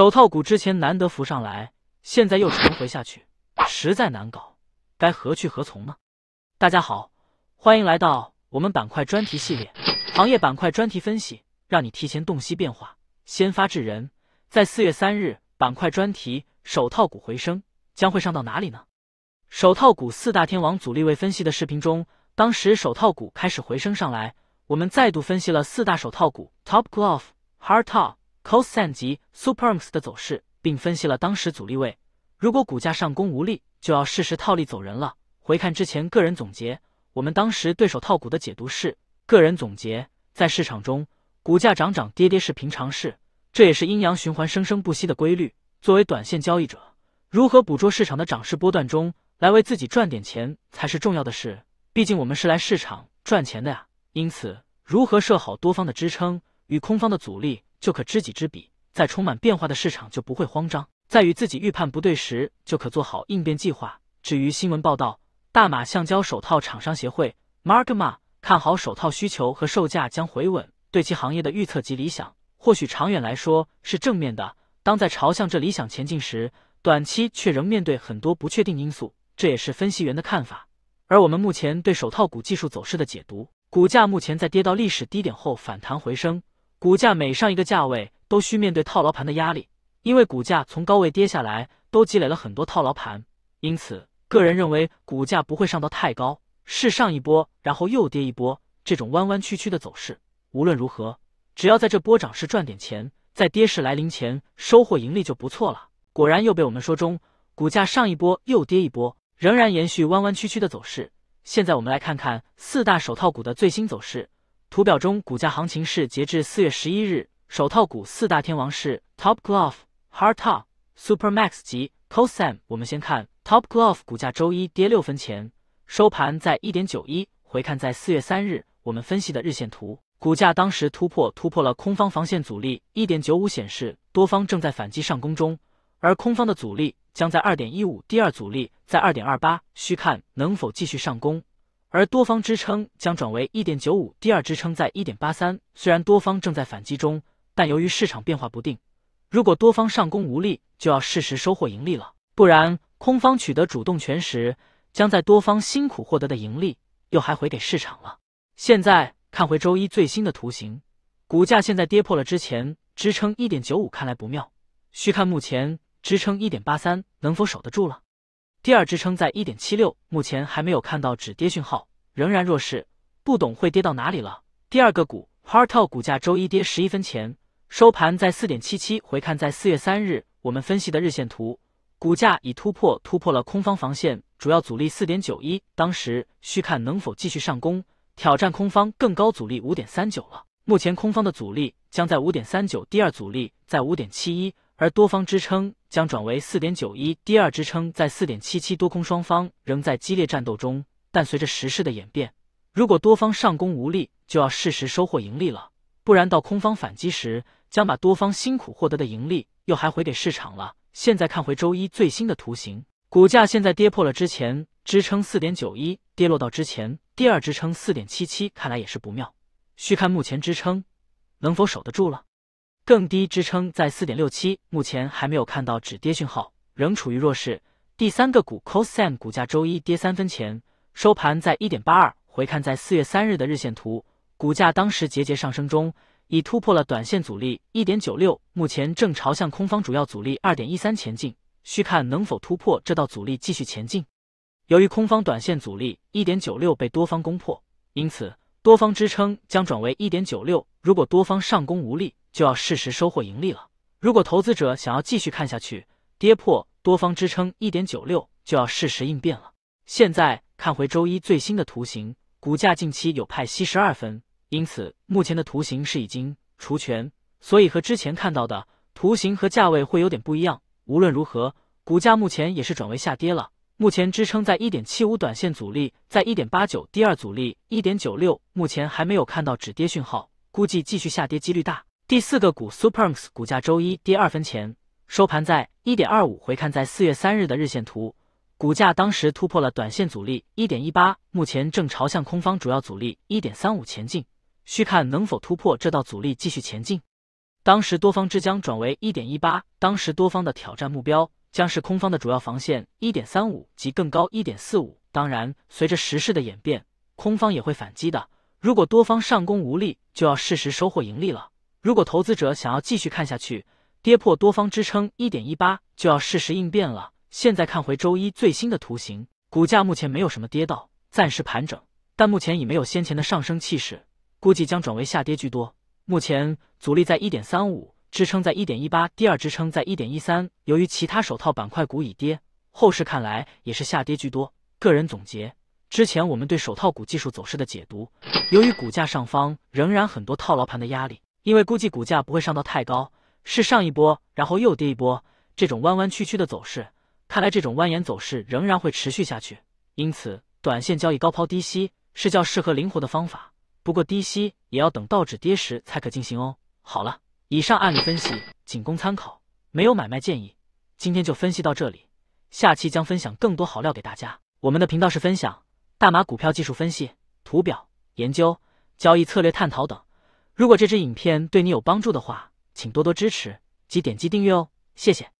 手套股之前难得浮上来，现在又重回下去，实在难搞，该何去何从呢？大家好，欢迎来到我们板块专题系列，行业板块专题分析，让你提前洞悉变化，先发制人。在四月三日，板块专题手套股回升，将会上到哪里呢？手套股四大天王阻力位分析的视频中，当时手套股开始回升上来，我们再度分析了四大手套股 Top Glove、Hard Top、Cosan 及 Supermax 的走势，并分析了当时阻力位。如果股价上攻无力，就要适时套利走人了。回看之前个人总结，我们当时对手套股的解读是：个人总结，在市场中，股价涨涨跌跌是平常事，这也是阴阳循环生生不息的规律。作为短线交易者，如何捕捉市场的涨势波段中？来为自己赚点钱才是重要的事，毕竟我们是来市场赚钱的呀。因此，如何设好多方的支撑与空方的阻力，就可知己知彼，在充满变化的市场就不会慌张，在与自己预判不对时，就可做好应变计划。至于新闻报道，大马橡胶手套厂商协会 Markma 看好手套需求和售价将回稳，对其行业的预测及理想，或许长远来说是正面的。当在朝向这理想前进时，短期却仍面对很多不确定因素。这也是分析员的看法，而我们目前对手套股技术走势的解读，股价目前在跌到历史低点后反弹回升，股价每上一个价位都需面对套牢盘的压力，因为股价从高位跌下来都积累了很多套牢盘，因此个人认为股价不会上到太高，是上一波然后又跌一波这种弯弯曲曲的走势。无论如何，只要在这波涨势赚点钱，在跌势来临前收获盈利就不错了。果然又被我们说中，股价上一波又跌一波。仍然延续弯弯曲曲的走势。现在我们来看看四大手套股的最新走势。图表中股价行情是截至四月十一日，手套股四大天王是 Top Glove、Hard Top、Supermax 及 Cosam。我们先看 Top Glove 股价周一跌六分钱，收盘在一点九一。回看在四月三日，我们分析的日线图，股价当时突破突破了空方防线阻力一点九五，显示多方正在反击上攻中，而空方的阻力。将在二点一五，第二阻力在二点二八，需看能否继续上攻。而多方支撑将转为一点九五，第二支撑在一点八三。虽然多方正在反击中，但由于市场变化不定，如果多方上攻无力，就要适时收获盈利了。不然，空方取得主动权时，将在多方辛苦获得的盈利又还回给市场了。现在看回周一最新的图形，股价现在跌破了之前支撑一点九五，看来不妙，需看目前。支撑一点八三能否守得住了？第二支撑在一点七六，目前还没有看到止跌讯号，仍然弱势，不懂会跌到哪里了。第二个股 Hartel 股价周一跌十一分钱，收盘在四点七七。回看在四月三日我们分析的日线图，股价已突破突破了空方防线主要阻力四点九一，当时需看能否继续上攻，挑战空方更高阻力五点三九了。目前空方的阻力将在五点三九，第二阻力在五点七一。而多方支撑将转为四点九一，第二支撑在四点七七，多空双方仍在激烈战斗中。但随着时势的演变，如果多方上攻无力，就要适时收获盈利了，不然到空方反击时，将把多方辛苦获得的盈利又还回给市场了。现在看回周一最新的图形，股价现在跌破了之前支撑四点九一，跌落到之前第二支撑四点七七，看来也是不妙，需看目前支撑能否守得住了。更低支撑在四点六七，目前还没有看到止跌讯号，仍处于弱势。第三个股 Cosam 股价周一跌三分钱，收盘在一点八二。回看在四月三日的日线图，股价当时节节上升中，已突破了短线阻力一点九六，目前正朝向空方主要阻力二点一三前进，需看能否突破这道阻力继续前进。由于空方短线阻力一点九六被多方攻破，因此多方支撑将转为一点九六。如果多方上攻无力，就要适时收获盈利了。如果投资者想要继续看下去，跌破多方支撑一点九六，就要适时应变了。现在看回周一最新的图形，股价近期有派息十二分，因此目前的图形是已经除权，所以和之前看到的图形和价位会有点不一样。无论如何，股价目前也是转为下跌了。目前支撑在一点七五，短线阻力在一点八九，第二阻力一点九六，目前还没有看到止跌讯号，估计继续下跌几率大。第四个股 Supermax 股价周一跌二分钱，收盘在一点二五。回看在四月三日的日线图，股价当时突破了短线阻力一点一八，目前正朝向空方主要阻力一点三五前进，需看能否突破这道阻力继续前进。当时多方之将转为一点一八，当时多方的挑战目标将是空方的主要防线一点三五及更高一点四五。当然，随着时势的演变，空方也会反击的。如果多方上攻无力，就要适时收获盈利了。如果投资者想要继续看下去，跌破多方支撑一点一八，就要适时应变了。现在看回周一最新的图形，股价目前没有什么跌到，暂时盘整，但目前已没有先前的上升气势，估计将转为下跌居多。目前阻力在一点三五，支撑在一点一八，第二支撑在一点一三。由于其他手套板块股已跌，后市看来也是下跌居多。个人总结之前我们对手套股技术走势的解读，由于股价上方仍然很多套牢盘的压力，因为估计股价不会上到太高，是上一波然后又跌一波这种弯弯曲曲的走势，看来这种蜿蜒走势仍然会持续下去。因此，短线交易高抛低吸是较适合灵活的方法。不过低吸也要等道指跌时才可进行哦。好了，以上案例分析仅供参考，没有买卖建议。今天就分析到这里，下期将分享更多好料给大家。我们的频道是分享大马股票技术分析、图表研究、交易策略探讨等。如果这支影片对你有帮助的话，请多多支持及点击订阅哦，谢谢。